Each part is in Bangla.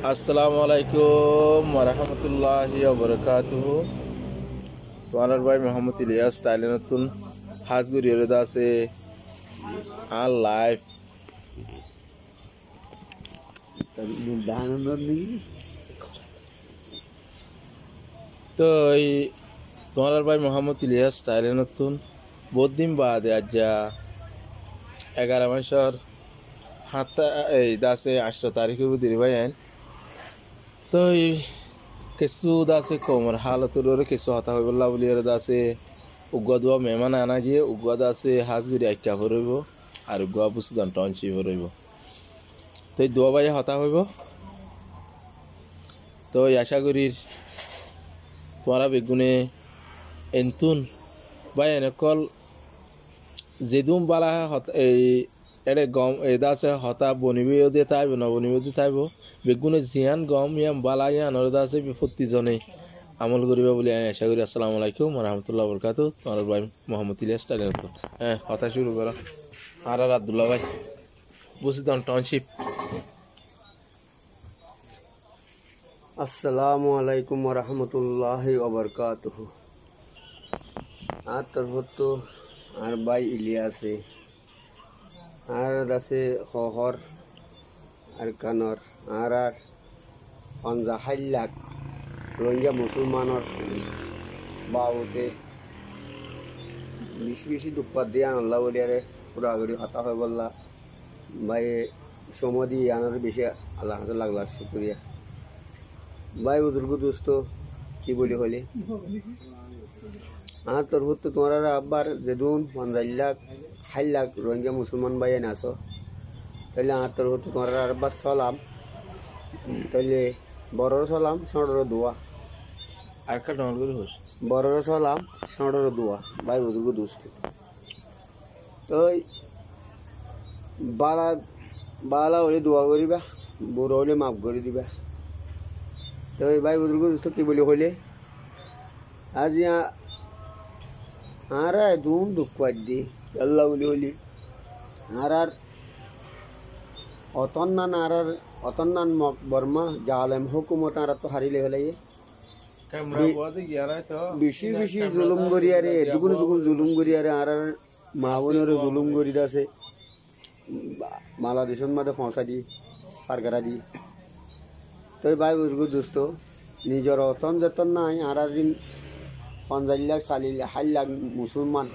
আসসালামু আলাইকুম রহমতুল্লাহি বরকাতুহ তোমার ভাই মোহাম্মদ ইলিয়াস তাইলে নতুন হাজগুড়ি এরদা আছে আর লাইফ তো এই তোমার ভাই মোহাম্মদ ইলিয়াস তাইলে নতুন বহুত দিন বাদে আজ যা এগারো মাসের সাত এই দাসে আষ্ট তারিখে দিদি ভাই আইন তো এই কিছু দাসে কমর হালতর কিছু হতা হয়ে বললা বলি দাসে উগুয়া দোয়া মেহমান আনা গিয়ে উগুয়া দাসে যদি আজ্ঞা ভরইব আর উগুয়া বুঝি দান টনচি ভরইব তো এই দোয়া বাজে হতা হইব তো আশা করি তোমারা বেগুনে এন্তুন বা এনেকল যেদুম বালা এই এড়ে গম এদা আছে হতা বনিবেও দিয়ে তাইব নবনিবেও দিয়ে তাইব। বেগুনে জিয়ান গম, ইয়াম, বালা, ইয়ান আছে বিপত্তি জনে আমল করিবা বলে আমি আশা করি। আসসালামু আলাইকুম রহমতুল্লাহ বরকাতু। তোমার ভাই মোহাম্মদ ইলিয়াস টাইলেন হ্যাঁ কথা শুরু করো। আর আর আব্দুল্লাহ ভাই, বুঝি তখন টাউনশিপ আসসালামু আলাইকুম রহমতুল্লাহ ওবরকাত আর তরফত তো আর ভাই ইলিয়াসে আর আছে শহর আর কানর আর আর পঞ্জা হাইলাক রোহিঙ্গা মুসলমানের বাবুতে বেশি বেশি দুঃখ দিয়ে আনলা বলিয়ারে পুরা আগড়ি হতা হয়ে বললা ভাই সময় দিয়ে আনার বেশি আল্লাহ হাতে লাগলা শুক্রিয়া ভাই বুজুর্গ দোস্ত কি বলি হলে আর তোর তো তোমার আব্বার যেদুন পঞ্চাশ লাখ ষাট লাখ রোহিঙ্গা মুসলমান ভাই নাচো তাহলে আর তোর তো তোমার আব্বার চলাম তাহলে বড়র চলাম ষোড়র দোয়া। আর হোস বড়র চলাম ষোড়র দোয়া। ভাই বুজুর্গ দোস্ত তো বালা বালা হলে দোয়া করিবা বুড়ো হলে মাফ করে দিবা। তো ভাই বুজুর্গ দোস্ত কি বলি হইলে আজ আর ধুম দুঃখ দি আল্লাহ বলি হলি আর আর অতন্নান আর আর অতন্নান বর্মা জালেম হুকুমত আর তো হারিলে হলে বেশি বেশি জুলুম করি আরে দুগুণ দুগুণ জুলুম করি আরে আর আর মা বোনের জুলুম করি আছে বাংলাদেশের মধ্যে ফসা দি পারকারা দি তো ভাই বুঝব দোস্ত নিজের অতন যতন নাই আর আর দিন পঞ্চাশ লাখ ষাট লাখ মুসলমান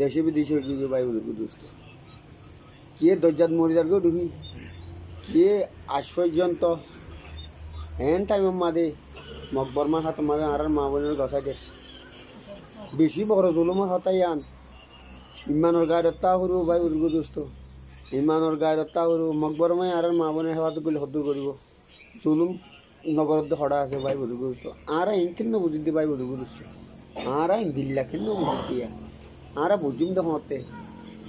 দেশে বিদেশে কি ভাই বুঝব দোস্ত? কে দরজাত মরি যার গো ঢুকি কে আশ্চর্যন্ত এন টাইমের মাদে মকবরমার হাত মারে, আর আর মা বোনের গছাইতে বেশি বড় জুলুমের হতাই আন ইমানের গায়ে রত্তা সৰু ভাই উর্গ দোস্ত। ইমানৰ গায়ে ৰত্তা সৰু মকবৰমাই আৰু মা বোনে সেৱাটো গ'লে সদূৰ কৰিব। জুলুম নগৰত সদা আছে ভাই বুধু দোস্ত। আরা ইনকিন বুঝি দি ভাই বুধু দোস্ত? আরা দিল্লা কিন্ন বুঝি দিয়া আরা বুঝিম দে হতে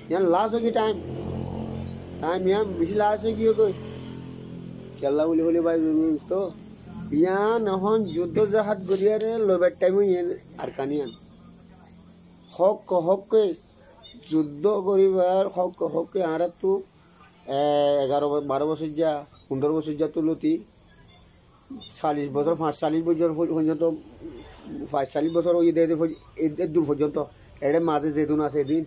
ইয়ান লাশ কি টাইম টাইম ইয়ান বেশি লাশ কি কই কেল্লা বুলি হলে ভাই দোস্ত ইয়ান এখন যুদ্ধ জাহাজ গড়িয়ারে লবার টাইমে ইয়ান আর কানিয়ান হক হককে যুদ্ধ করিবার হক হককে আর তো এগারো বারো বছর যা পনেরো বছর যা তুলতি চাল্লিশ বছর পাঁচ চাল্লিশ বছর পর্যন্ত পাঁচ চাল্লিশ বছর ওই দূর পর্যন্ত এর মাঝে যেদিন আছে এদিন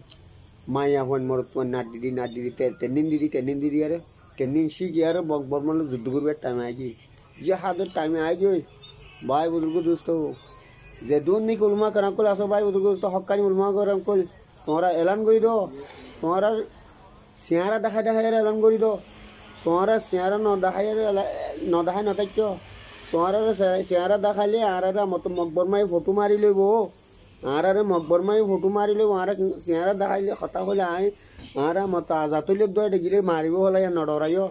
মাইয়া হন মর নাট দিদি নাট দিদি ট্রেনিং দিদি ট্রেনিং দিদি আরে ট্রেনিং শিখি আর বক বর্মন যুদ্ধ করবার টাইম আইগি। যে হাতের টাইমে আইগি ওই ভাই বুজুর্গ দোস্ত যেদিন নি উলমা করাম কল আসো ভাই বুজুর্গ দোস্ত হকানি উলমা করাম কল তোমরা এলান করে দো তোমরা চেহারা দেখাই দেখাই এলান করে দো তোমরা চেহারা ন দেখাই ন দেখাই নথাক্য তোমার চেহারা দেখালে আর মতো মকবর মাই ফটো মারি লইব आरा रे मकबर माई फ़ोटो मारे वहाँ आरा सियारा दहाई ले, खता हो जाए आरा मत आजात ले दो डिग्री मारी हो या नडोरा यो।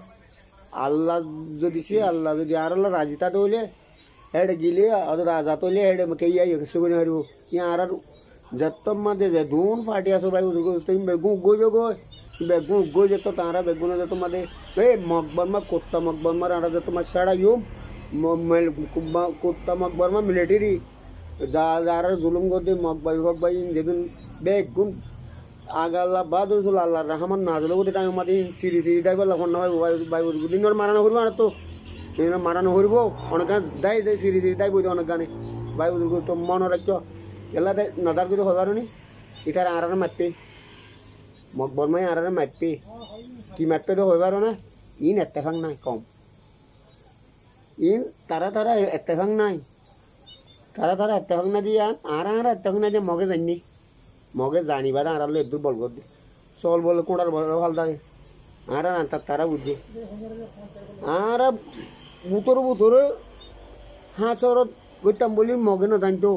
अल्लाह जो दिशे अल्लाह जो जा रहा राजिता तो ले। हेड गिले, अदर आजात ले हेड मकई आई है सुगन हरू यहाँ आरा जत्तम मत जैसे दून फाटिया सो उसको उस बेगू गोजो बेगू गो जत तो तारा बेगू ना मकबर मा, कुत्ता मकबर मा, आरा मकबर मा যা যারা জুলুম করতে মকবাই ফকবাই যেদিন বেগুন আগাল্লা বাদ রসুল আল্লাহ রহমান নাজল গতি টাইম মাতি সিরি সিরি টাইপ লখন নয় বাই দিনের মারানো করব আর তো। এনে মারানো হরিব অনেক গান দেয় দেয় সিরি সিরি দেয় বই অনেক গানে। ভাই বুঝুর্গ তো মনে রাখছ, এলা দেয়, নদার কিছু হবার নি? ইতার আরারে মারপে মগ বর্মাই আরারে মারপে কি মারপে তো হইবার না? ইন এত্তেফাং নাই, কম। ইন তারা তারা এত্তেফাং নাই। দিয়ে মগে জানি মগে জানিবা আর আলো এদুর বল করে চল বলে, কোঁড়ার বল, ভালো থাকে আর আর তার তারা বুঝছে আর বুতর বুতর হাঁসরত গইতাম বলি, মগে না জানতো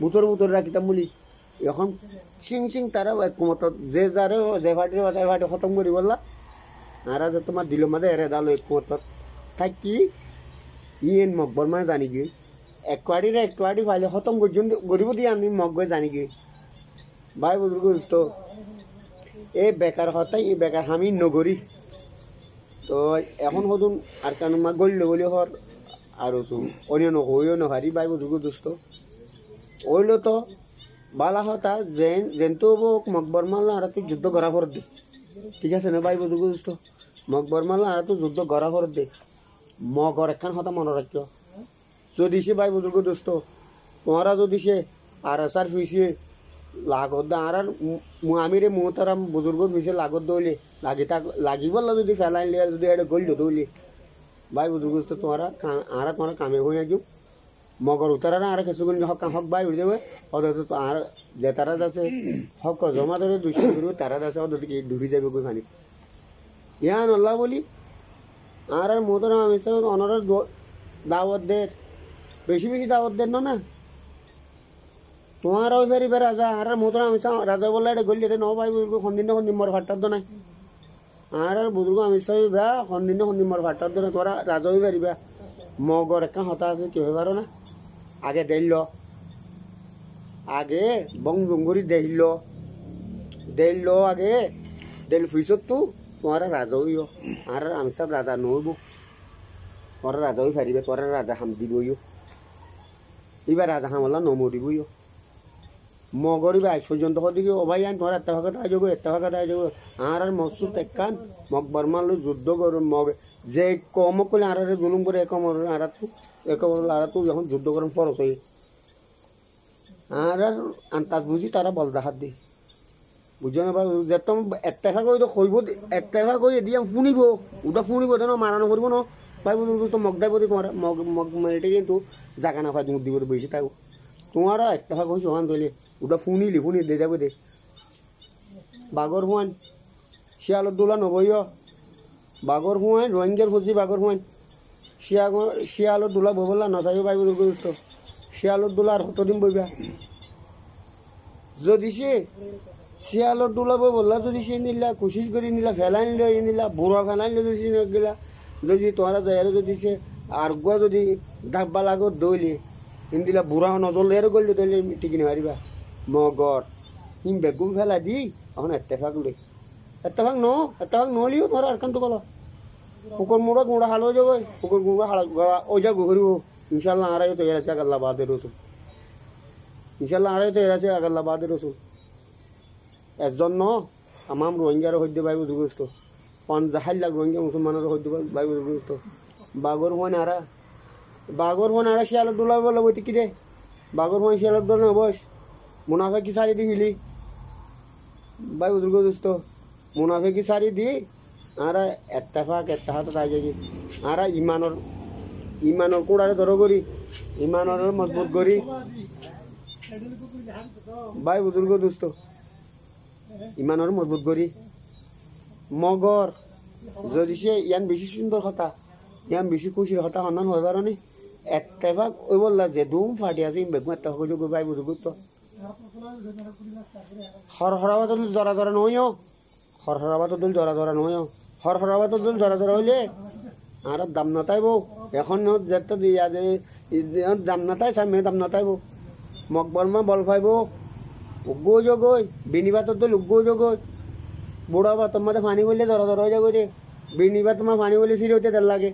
বুতর বুতর রাখিতাম বলি। এখন সিং সিং তারা একমত যে যারে, যে ফাটির যে ফাটি খতম করি বললা, আর যে তোমার দিল মাঝে এরে দালো একমত থাকি, ইয়েন মকবর মানে জানি গিয়ে। একোয়ারিরে একোয়ারি ফাইলে খতম পর্যন্ত গরিব দিয়ে আমি মগ গৈ জানি গিয়ে ভাই বুজুর্গ তো এই বেকার হতাই, এই বেকার আমি নগরী তো এখন সদুন আর কেন মা গল্য গলি হর আর অন্য নহইও নহারি বাই বুজুর্গ দুষ্ট ওইল তো বালা হতা, যেন যেনতো মকবর মাল আর তুই যুদ্ধ করা ফর দে। ঠিক আছে না বাই বুজুর্গ দুষ্ট মকবর মাল আর তুই যুদ্ধ করা ফর দে। মগর একখান হতা মনে রাখিও যদি সে বাই বুজুর্গ দোস্ত তোমারা যদি সে আর আসার ফিসে লাগত দা আর আমিরে মু তারা বুজুর্গ ফিসে লাগত দৌলে লাগি তাক লাগি বললা যদি ফেলাই লিয়ার যদি এটা গল্য দৌলে বাই বুজুর্গ দোস্ত তোমারা আর তোমারা কামে হয়ে যাও মগর উতারা না আর কিছুগুণ হক হক বাই উড়ে দেবে অদত তো আর যে তারা যাচ্ছে হক জমা ধরে দুইশো গুরু তারা যাচ্ছে অদত কি ডুবি যাবে কই খানি ইয়া নল্লা বলি আর আর মোতরা আমি অনরের দাওয়াত দের বেশি বেশি দাওয়াত দেন না তোমার ওই ফেরি ফের রাজা আর মোতরা আমি রাজা বললে এটা গলি ন ভাই বুজুর্গ সন্দিন সন্দিন মর ফাটার তো নাই আর বুজুর্গ আমি সব ভা সন্দিন সন্দিন মর ফাটার তো নাই তোরা রাজা হই পারিবা মগর একটা হতা আছে, কেউ পারো না। আগে দেইল আগে বং জঙ্গরি দেইল দেইল আগে। দেল ফুইছত তো, তোমার রাজা হইও। আর আমি সব রাজা নহব তোরা রাজা হই পারিবে তোরা রাজা হাম দিবইও। এবার রাজা হামলা নমরিবইও মগরি ভাই পর্যন্ত দিকে ও ভাই আন তোমার এত ভাগত আই যাব এত ভাগত আই যাব আর আর মসুদ একান মগ বর্মাল যুদ্ধ কর, মগ যে কম করলে আর আর জুলুম করে একম আর এক আর তো যখন যুদ্ধ করেন ফরস হয়ে। আর আর আন্তাস বুঝি তারা বল দেখাত দি বুঝনে পাব যে তো একটা কই তো কইব একটা কই এদিয়া শুনিব ওটা শুনিব তো মারা না। করিব পাইব তো মগ মগদাই বদি মারে মগ মগ মেটে কিন্তু জাগা না পাই দিব বইছে তাও তোমার একটা কই সোহান দলে ওটা শুনি লি শুনি দে যাব দে। বাগর হুয়ান শিয়াল দোলা নবই বাগর হুয়ান রোহিঙ্গের ফুসি বাগর হুয়ান শিয়া শিয়াল দোলা ভবলা নসাইও পাইব দুর্গ শিয়াল দোলা আর কত দিন বইবা যদি সে শিয়ালত দোলা বই বললা যদি সে নিলা কোশিশ করে নিলা ফেলাই নিল নিলা বুড়া ফেলাই নিল যদি গেলা, যদি তোরা যায় যদি সে আর গুয়া যদি ডাব্বা লাগত দৌলি ইন্দিলা বুড়া নজল এর গল্লি দৌলি টিকি নিবারিবা মগর হিম বেগুন ফেলা দি এখন এত্তেফাক লই এত্তেফাক ন, এত্তেফাক নলিও তোরা আর কান্তু কলো পুকুর মুড়া গুঁড়া হালো যাব পুকুর গুঁড়া হালা যা ঘুরিব ইনশাল্লাহ আড়াই তো এর আছে আগাল্লা বাদে রসুন ইনশাল্লাহ আড়াই তো এর আছে আগাল্লা বাদে রসুন একজন ন আমাম রোহিঙ্গার সদ্য বাইব যুগস্ত পঞ্চাশ লাখ রোহিঙ্গা মুসলমানের সদ্য বাইব যুগস্ত বাগর হুয়ান আরা বাগর হুয়ান আরা শিয়ালত ডোলা বলে বইতে কি দে। বাগর হুয়ান শিয়ালত ডোলা বস মুনাফে কি সারি দি হিলি। ভাই বুজুর্গ দোস্ত মুনাফে কি সারি দি আর এত্তেফাক এত্তেহাত তাই যাই আর ইমানর ইমানর কুড়ারে ধরো করি ইমানর মজবুত করি ভাই বুজুর্গ দোস্ত ইমানর মজবুত করি মগর যদি ইয়ান বেশি সুন্দর কথা ইয়ান বেশি খুশির কথা সন্ধান হয় পারনি এত্তেফাক ওই বললা যে দুম ফাটি আছে বেগুন এত্তেফাক যোগ ভাই বুজুর্গ তো হরহরাবাদ জরা জরা নয় হরহরাবাদ দুল জরা জরা নয় হরহরাবাদ দুল জরা জরা হইলে আর দাম নাতাইব এখন যেতে দিয়া যে দাম নাতাই চাই দাম নাতাইব মকবরমা বল পাইব উগ্গো জগই বিনিবাত দুল উগ্গো জগই। বুড়া বাতর মাঝে পানি বললে জরা জরা হয়ে যাব রে বিনিবাত মা পানি বলে সিঁড়ি হতে তেল লাগে।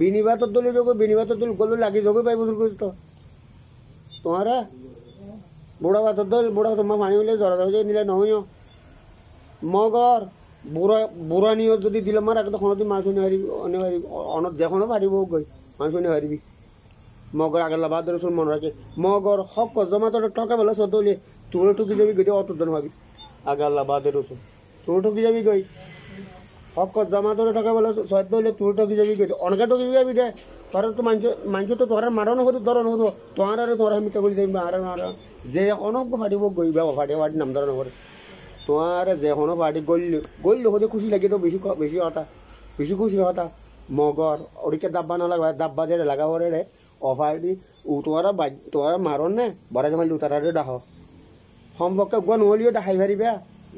বিনিবাতর দলে যোগ বিনিবাতর দল গলো লাগি যোগই পাইব তো। তোমারা? বুড়া বাতর দল বুড়া তোমার পানি বলে জরা জরা নিলে নহয় মগর, বুড়া বুড়া নিয়ে যদি দিলে মার একটা কোনো মাছ শুনে হারিবি অনে হারিবি অনত যে কোনো পারিব গই মাছ শুনে হারিবি। মগর আগেলা বাদ রসুন মনে রাখে। মগর হক জমা তোর টকা বেলা সদলে। তোর টুকি যাবি অত জন ভাবি আগাল্লা বাদে রসুন তোর টুকি যাবি গই হক জমা তোর টাকা বেলা তোর টুকি যাবি গই অনেকে টুকি যাবি দে তোর তো মানুষ মানুষ তো তোর মারণ হতো ধরন হতো তোমার আরে তোর আমি করি যাবি আর আর যে অনেক ফাটিব গই বাবা ফাটে ফাটি নাম করে তোমার যে কোনো পার্টি গল্লি গল্লি হতে খুশি লাগে তো বেশি খ- বেশি হতা বেশি খুশি হতা মগর ওদিকে দাব্বা না লাগবে দাব্বা যে লাগা পরে রে অফার দি তোমার তোমার মারণ নে বড় উতারে ডাহ সম্পর্কে গুয়া নহলিও ডাহাই পারিবে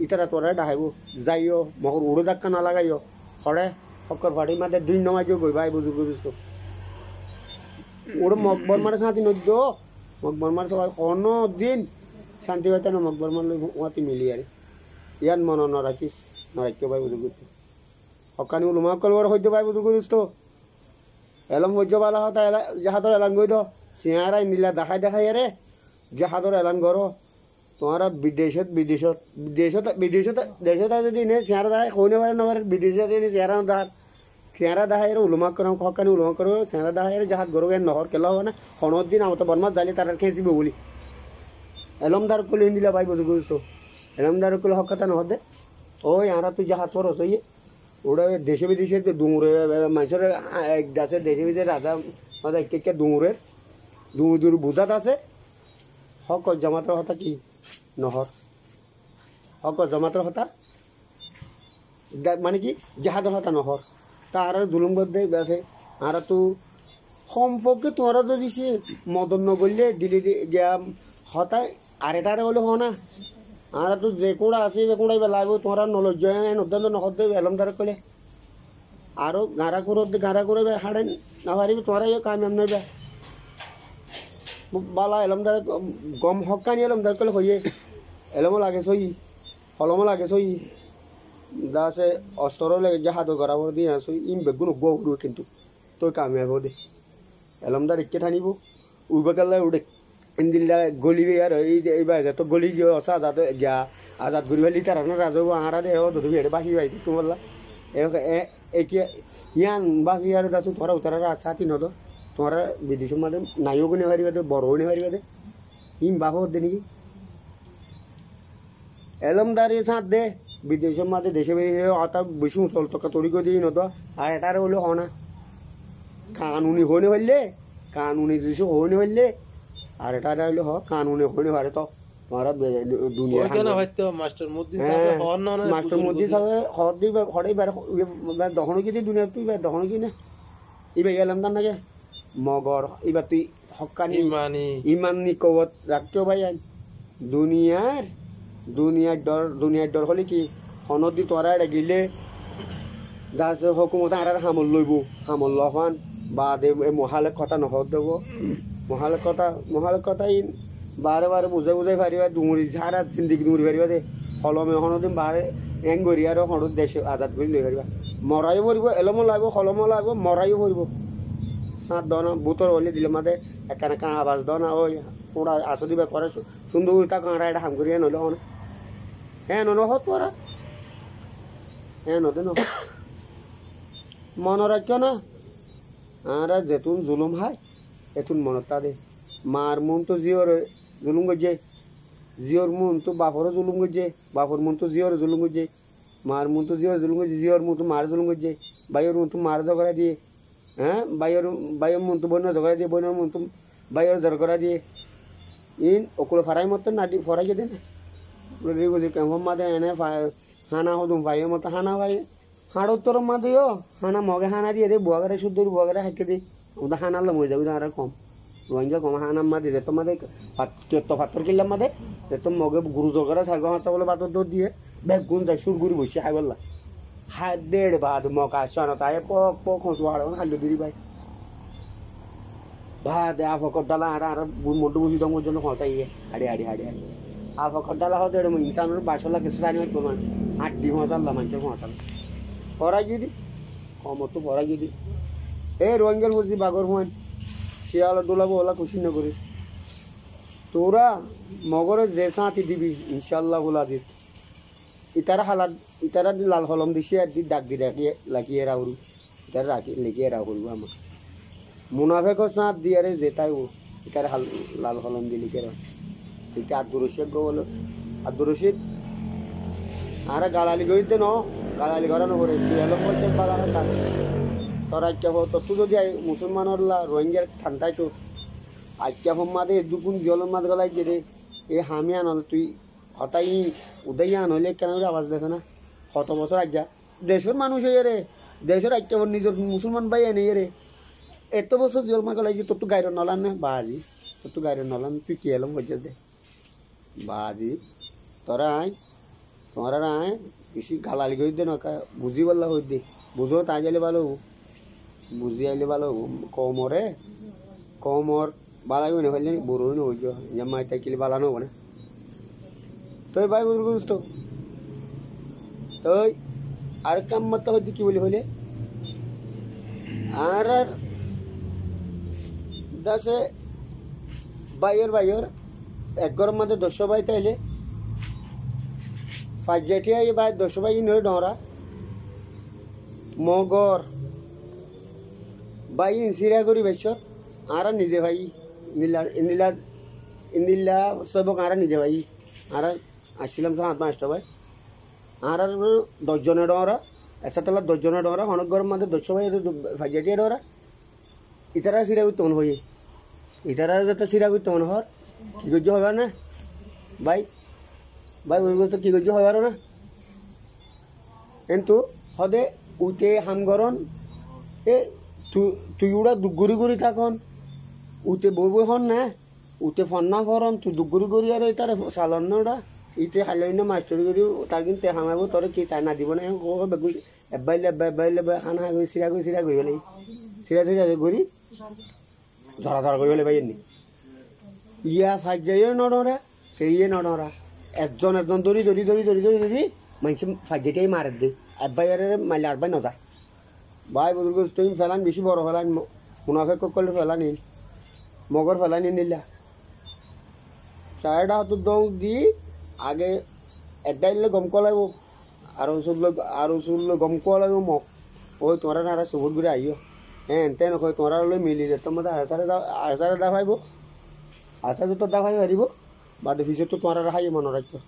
ইতারা তোরা ডাহাইব যাইও মগর উড়ো ধাক্কা না লাগাইও হরে সকর পার্টি মাঝে দুই নমাইও গই ভাই বুঝু বুঝতো ওর মকবর মারে শান্তি নদ্য মকবর মারে সবাই কোনো দিন শান্তি পাইতে না মকবর মারলে ওয়াতি মিলি আরে ইয়ান মন নরাখিস নরাখ্য ভাই বুঝু বুঝতো হকানি উলুমা কলবর হইতে ভাই বুঝু বুঝতো এলম হইতে বালা হতা এলা এলান গই দো। সিয়ারাই নীলা দেখাই দেখাই রে জাহাদর এলান করো তোমারা বিদেশত বিদেশত বিদেশত বিদেশত, দেশত যদি নে চেহারা দেখায় কইনে পারে না পারে বিদেশত এনে চেহারা দেখার চেহারা দেখায় রে উলুমা করো হকানি উলুমা করো চেহারা দেখায় রে জাহাদ গরো নহর কেলা হয় না খনত দিন আমতো বনমাত জালি তার খেঁচিব বলি। এলমদার কলে হিন্দিলা ভাই বুঝু বুঝতো এলমদার কলে হক কথা নহদে ওই আরা তুই জাহাজ পর হইয়ে ওটা দেশে বিদেশে তো ডুঙুরে মানুষের এক আছে দেশে বিদেশে রাজা মাঝে এক এক ডুঙুরের ডুঙুর বুঝাত আছে। হক জমাতের হতা কি? নহর হক জমাতের হতা? মানে কি? জাহাজের হতা নহর তা আর জুলুম করতে আছে আর তো সম্পর্কে তোরা সে মদন নগরলে দিলি গিয়া হতায় আর এটা হলে হ না। আর তো যে কোড়া আছে বে কোড়াই বেলাইব তোমরা নলজ্জ নদ্দান্ত নহদ এলম দ্বারা কলে। আরো গাঁড়া করে গাঁড়া করে হাড়ে না পারিবি ইয়ে কাম এম নেবে বালা এলম দ্বারা গম হকানি এলম দ্বারা কলে হইয়ে এলমও লাগে সই হলমও লাগে সই দা সে অস্ত্র লাগে জাহাজ গড়া বড় দিয়ে আসো ইম বেগুন গো উড়ো কিন্তু। তো কামিয়াব দে। এলম দ্বারা ইকে ঠানিব উড়বে গেলে উড়ে ইন্দিল্লা গলিবে আর এই যে এইবার তো গলি যে আছে আজাদ গিয়া, আজাদ গরিবা লিটার না রাজা আহারা দে ও দুধ বাকি বাইতে তুমি বললা একে, ইয়ান বাকি আর দাসু তোরা উতারা সাথী নদ। তোরা বিদেশ মানে নাইও গুনে পারিবে দে বড় গুনে পারিবে ইম বাহ দে নাকি? এলমদারি সাথ দে বিদেশের মাঝে দেশে বেরিয়ে অত বেশি চল টকা তৈরি করে দিই নতো আর এটারে হলে হ না কানুনি হনে হইলে কানুনি দৃশ্য হনে হইলে আর এটা হইলে হ কানুনি হনে পারে তো। তোমরা দুনিয়া কেন মাস্টার মুদ্দিন হ্যাঁ মাস্টার মধ্যে সবে হর দিবে হরে বার দহন কি দুনিয়া তুই দহন কি না। এবার গেলাম তার নাকি? মগর এবার তুই হকানি ইমানি। নিকবত রাখতেও ভাই। দুনিয়ার দুনিয়ার ডর দুনিয়ার ডর হলে কি? সনদি তোরা গিলে যাচ হকুমত আর হামল লইব হামল লহান বা দে মহালের কথা নহত দেব। মহালের কথা মহালের কথা ই বারে বারে বুঝাই বুঝাই পারিবা ডুঙুরি সারা জিন্দিগি ডুঙুরি পারিবা দে। হলমে হনদিন বারে এং গরি আর হনত দেশ আজাদ কৰি লৈ পারিবা মরাইও পরিব এলমো লাগব হলমো লাগব মরাইও পরিব সাত দনা বুতর হলে দিলে মাঝে এখানে কাঁ আবাজ দনা ওই পুরা আসো দিবে করে সু- সুন্দর উল্টা কাঁড়া এটা হাম করিয়া নইলে হন হ্যাঁ নন হত পরা হ্যাঁ নদে ন মনে রাখিও না, আর যেতুন জুলুম হাই এতুন মনত দে। মার মন তো জিওর জুলুম গজে, জিওর মন তো বাপরও জুলুম গজে, বাপর মন তো জিওর জুলুম গজে। মার মন তো জিওর জুলুম গজে, জিওর মন তো মার জুলুম গজে বাইয়ের মন তো মার ঝগড়া দিয়ে হ্যাঁ? বাইয়ের বাইয়ের মন তো বন্য ঝগড়া দিয়ে বন্য মন তো বাইয়ের ঝগড়া দিয়ে ইন ওকুলো ফারাই মতো নাটি ফরাই যেতে না মাদে এনে হানা হদুম ভাইয়ের মতো হানা ভাই হাড়ো তোর মাদিও হানা মগে হানা দিয়ে দে বুয়াগারে শুদ্ধ বুয়াগারে হাইকে দে। ওটা হানালে মরে যাবে আর কম। রোহিঙ্গা কম হানা মাদি দে তোমার কেত পাথর কিনলাম মাদে যে তো মগে গুরু জগরে সার্গ হাঁচা বলে বাতর দৌড় দিয়ে গুণ যায় সুর গুড়ি বসে হাই হাত তাই পক পক হসু হাড় হাল্লু দিরি ভাই ভাত আ ফকর ডালা হাড়া হাড়া মন্ডু বসি দম জন্য হসাই হাড়ি হাড়ি হাড়ি হাড়ি আ ফকর ডালা হতে এরম ইনসানোর বাসলা কিছু জানি হয় তোমার আটটি হসাল্লা মানুষের হসাল পরাই যদি কমর তো পরাই যদি এ রোহিঙ্গেল বলছি বাগর হুয়ান শিয়াল ডোলাবো ওলা খুশি না করিস তোরা মগরে যে সাঁতি দিবি ইনশাল্লাহ বলা দিত ইতারা হালাত ইতারা লাল কলম দিছে আর দাগ দি রাখিয়ে লাগিয়ে রাখু ইতারা রাখি লিখিয়ে রাখু আমার মুনাফেকর সাঁত দিয়ে রে যেটাই ও ইতারা হাল, লাল কলম দি লিখে রাখ এটা আব্দুর রশিদ গো বলো আব্দুর রশিদ আরে গালালি করিতে ন, গালালি করানো করে তুই এলো বালা কাজ তোর আজকে তো তুই যদি মুসলমানের লা রোহিঙ্গার ঠান্ডাই তো আজকে মাদে দুগুণ জলের মাদ গলাই যে রে এ হামি আনল তুই হতাই উদয় আনলে কেন আওয়াজ দেছে না? কত বছর আজ্ঞা। দেশের মানুষ হয়ে রে। দেশের আজকে নিজের মুসলমান ভাই এনে রে। এত বছর জলমা গলাই যে তোর তো গাইর নলান না? বাজি, তোর তো গাইর নলান, তুই কি এলাম বলছিস দে বাজি, তোরা আয় তোরা আয়, বেশি গালালি করে দে নকা বুঝি বললা হই দে। বুঝো তাই গেলে ভালো হব। বুঝি আইলে ভালো হব। কমরে, কমর, বালা হইলে বড় হইনে হইজ। জামাই তাইকিলে বালা নহব না? তই ভাই বুঝ বুঝ তো তই আর কাম মতো হইতে কি বলি হইলে? আর আর দাসে বাইয়ের বাইয়ের এক গরম মধ্যে দশশো বাই তাইলে। ফাইজাটিয়া এই বাই দশশো বাই নয় ডরা মগর বাই ইনসিরা করি বাইছত আরা নিজে ভাই, নীলা নীলা নীলা সবক আরা নিজে ভাই। আরা আসছিলাম তো হাত পাঁচটা ভাই আর আর দশজনের ডরা এসা তলা দশজনের ডরা অনেক গরম মধ্যে দশশো ভাই ফাইজাটিয়া ডরা ইতারা সিরা করতে মনে হয়ে। ইতারা যাতে সিরা করতে মনে হর কি করছে হবে না? ভাই ভাই, ওই তো কি করছে হবে না? কিন্তু সদে উঠে হামগরণ এ তুই ওরা দুগুরি গুরি থাকন। উঠে বই বই হন না, উঠে ফন্না ফরন, তুই দুগুরি গুরি আর তার সালন না ওরা ইতে হাইলাই না মাস্টারি করি তার কিন্তু হামাইব তোর কি চাই না? দিব না বেগু এবাইলে এবাইলে খানা করে চিৰা কৰি, চিৰা কৰিব লাগিব চিৰা চিৰা কৰি ধৰা ধৰা কৰিব লাগিব এনে ইয়া ফাইট যাইও নডৰা সেইয়ে নডৰা একজন একজন ধৰি ধৰি ধৰি ধৰি ধৰি ধৰি মানুষে ফাইট যেটাই মারে দে এবাইয়ারে মাইলে আরবাই নজা ভাই বুজুর্গ তুমি ফেলান বেশি বড় ফেলান মুনাফেক করলে ফেলানি মগর ফেলানি নিলা। চারটা হাত দৌ দি আগে এডাইলে গম কোৱা লাগিব। আৰু ওচৰলৈ আৰু ওচৰলৈ গম কোৱা লাগিব মোক। ঐ তোমাৰ নাৰা চুবুৰ গুৰি আহিব। হে এনতে নহয় লৈ মিলি যায় তোমাৰ দা যা হাজাৰে দাফাইব হাজাৰে তোৰ দাফাই হাৰিব বা দেখিছেতো তোমাৰ খাই মনত ৰাখিব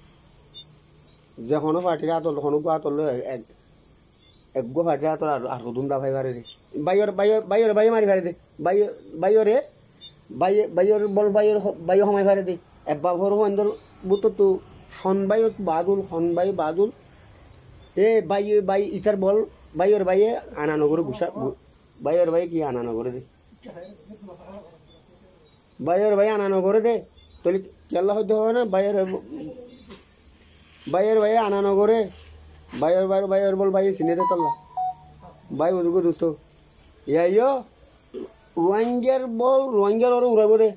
যে শুনো পাৰ্টিৰ আঁতৰ আঁতৰলৈ এক একগো পাৰ্টিৰ আঁতৰ আৰু আৰু দা দাফাই পাৰে দে। বাইৰ বাইৰ বাইৰ বাই মাৰি ভাৰি দে। বাই বাইৰে বাই বাইৰ বল বাইৰ বায়ু সোমাই ভাৰি দে। এবাৰ সৰু সুন্দৰ বুটতো তো হনবাই বাদুল হনবাই বাদুল। এ বাই বাই ইটার বল বাইয়ের বাইয়ে আনানগরে ঘুষা বাইয়ের বাইয়ে কি আনানগরে দে? বাইয়ের ভাই আনানগরে দে। তাহলে কেলা হইতে হবে না? বাইয়ের বাইয়ের ভাই আনানগরে। বাইয়ের বাইর বাইয়ের বল বাইয়ে চিনে দে তল্লা। বাই বুঝব দোস্ত। ইয়াইও রোয়াঙ্গের বল রোয়াঙ্গের ওরে উড়াইব দে।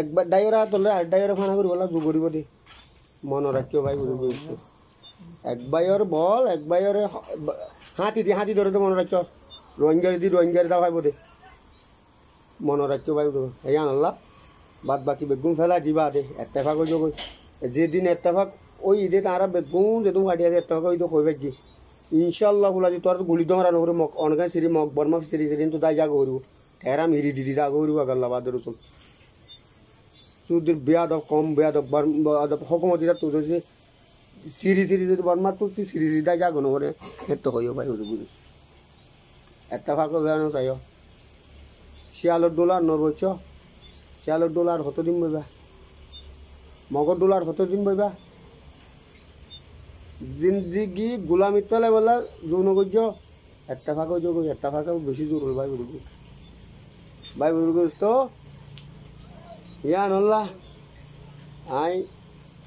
একবার ডাইরা তলে আর ডাইরা ফানা করি বলা জু করিব দে। মনে রাখিও ভাই বুঝব দোস্ত এক বাইয়ের বল, এক বাইয়ের হাতি দি হাতি ধরে তো মনে রাখছ রোহিঙ্গার দি রোহিঙ্গার দা ভাই বোধে। মনে রাখছো ভাই বুঝব এই আনল্লা বাদ বাকি বেগুন ফেলা দিবা দে, এত্তেফাক হয়ে যাব যেদিন এত্তেফাক ওই ঈদে তারা বেগুন যেদিন ফাটি আছে, এত্তেফাক ওই তো কই ভাজি ইনশাল্লাহ ফুলা তোর গুলি দমরা নকরে মক অনগান সিরি মক বর্মা সিরি সেদিন তো দাই জাগ করিব এরাম হিরি দিদি যা করিব আগাল্লা বাদ রসুল তুদের বেয়াদব, কম বেয়াদব বেয়াদব, হকমতি তো হচ্ছে সিরি সিরি যদি বর্মা তো সিরি সিরিটা যা কোনো করে এত হইও ভাই বুঝি বুঝি একটা ফাঁকো বেড়ানো চাইও শিয়ালোর ডোলার নরবচ্ছ শিয়ালোর ডোলার হতো দিন বইবা? মগর ডোলার হতো দিন বইবা? জিন্দিগি গোলামি তলে বলা যৌন করছ একটা ফাঁকো যোগ, একটা ফাঁকো বেশি জোর ভাই বুঝব ভাই বুঝব তো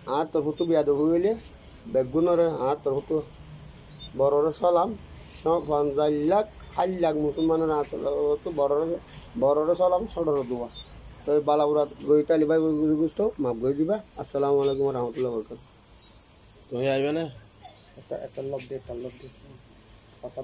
আর তোর হতো বিয়া দেবো হইলে বেগুনরে হাত হতো বড়রে সালাম পঞ্চাশ লাখ ষাট লাখ মুসলমানের হাত বড়রে বড়রে সালাম ছোটরে দোয়া তো বালাপুরা গইতালি ভাই গুস্ত মাফ করে দিবা আসসালামু আলাইকুম রহমতুল্লাহ বরকাত তুমি আইবে না একটা একটা লব দে একটা লব দে কথা